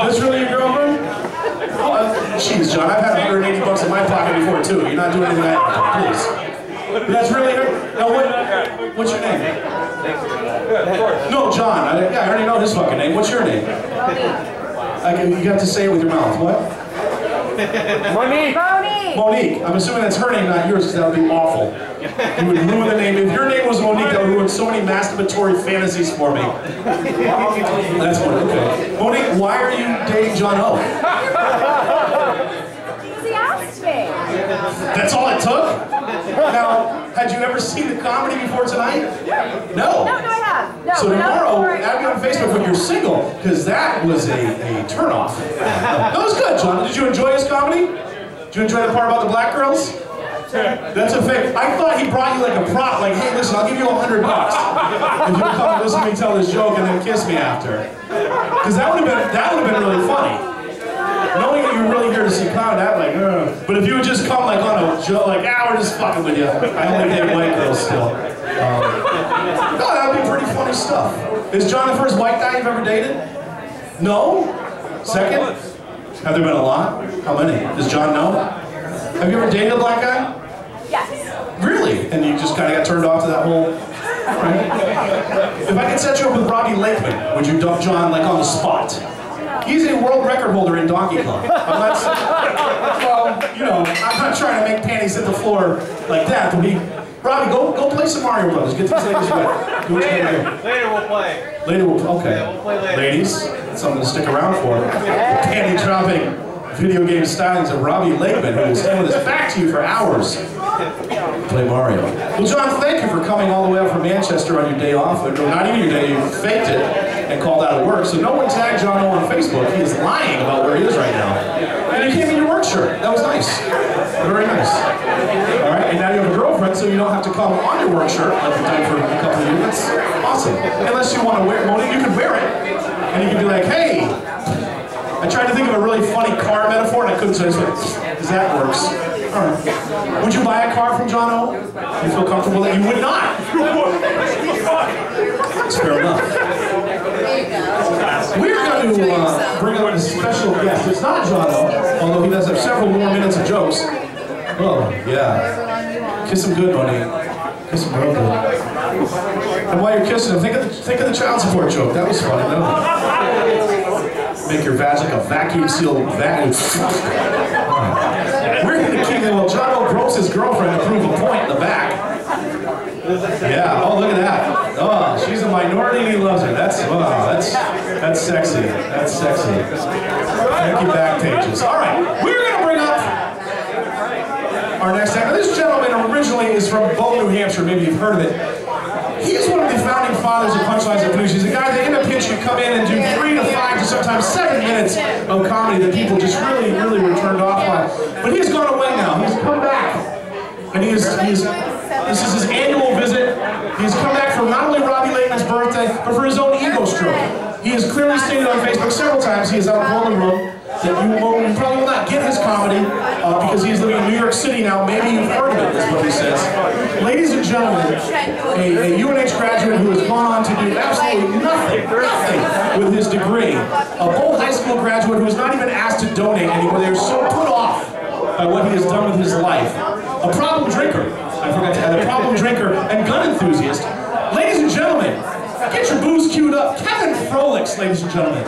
That's really your girlfriend? Uh, Jeez, John, I've had 180 bucks in my pocket before too. You're not doing anything I please. That's really her? Now what, what's your name? No, John. I, yeah, I already know his fucking name. What's your name? I can, you have to say it with your mouth. What? Monique. Monique. Monique. I'm assuming that's her name, not yours, because that would be awful. You would ruin the name. If your name was Monique, that would ruin so many masturbatory fantasies for me. That's Monique. Okay. Monique, why are you dating John O? He asked me. That's all it took? Now, had you ever seen the comedy before tonight? No. No, no, I have. No, So tomorrow, add me on Facebook when you're single, because that was a, a turnoff. That was good, John. Did you enjoy his comedy? Did you enjoy the part about the black girls? That's a fake. I thought he brought you like a prop, like, hey, listen, I'll give you a hundred bucks if you come and listen to me tell this joke and then kiss me after. Because that would have been that would have been really funny. Knowing that you were really here to see Clown, that like, Ugh. but if you would just come like on a joke, like, ah, we're just fucking with you. I only date white girls still. Um, no, that'd be pretty funny stuff. Is John the first white guy you've ever dated? No? Second? Have there been a lot? How many? Does John know? Have you ever dated a black guy? And you just kind of got turned off to that whole. Right? If I could set you up with Robbie Lakeman, would you dump John like on the spot? He's a world record holder in Donkey Kong. I'm not, well, you know, I'm not trying to make panties hit the floor like that, but he, Robbie, go go play some Mario Brothers. Get these ladies good. Do what you gotta do. Later, later we'll play. Later, we'll, okay. Yeah, we'll play later. Ladies, that's something to stick around for. Panty dropping video game stylings of Robbie Lakeman, who will stand with his back to you for hours. Play Mario. Well, John, thank you for coming all the way up from Manchester on your day off. Or not even your day, you faked it and called out of work. So no one tagged John O on Facebook. He is lying about where he is right now. And you came in your work shirt. That was nice. Very nice. All right, and now you have a girlfriend, so you don't have to come on your work shirt like you've for a couple of years. That's awesome. Unless you want to wear, Monique, you can wear it, and you can be like, hey. I tried to think of a really funny car metaphor, and I couldn't, so I just went, because that works. All right. Would you buy a car from John O? You feel comfortable that you would not? It's fair enough. We're going to uh, bring up a special guest. It's not John O, although he does have several more minutes of jokes. Oh, yeah. Kiss him good, Monique. Kiss him real good. And while you're kissing him, think of the, think of the child support joke. That was funny, though. Make your vag like a vacuum sealed vacuum. We're going to keep it. Well, John his girlfriend to prove a point in the back. Yeah. Oh, look at that. Oh, she's a minority and he loves her. That's oh, that's that's sexy. That's sexy. Thank you, back pages. All right, we're gonna bring up our next actor. This gentleman originally is from Bow, New Hampshire. Maybe you've heard of it. He's one of the founding fathers of Punchlines and Blues. He's a guy that in a pinch you come in and do three to to sometimes seven minutes of comedy that people just really, really were turned off by. But he's gone away now. He's come back. And he is, this is his annual visit. He's come back for not only Robbie Layton's birthday, but for his own ego stroke. He has clearly stated on Facebook several times he is out of the room that you probably will not get his comedy uh, because he's living in New York City now. Maybe you've heard of it, is what he says. A, a UNH graduate who has gone on to do absolutely nothing, nothing with his degree. A Bow High School graduate who is not even asked to donate anymore. They're so put off by what he has done with his life. A problem drinker. I forgot to add a problem drinker and gun enthusiast. Ladies and gentlemen, get your booze queued up. Kevin Frolix, ladies and gentlemen.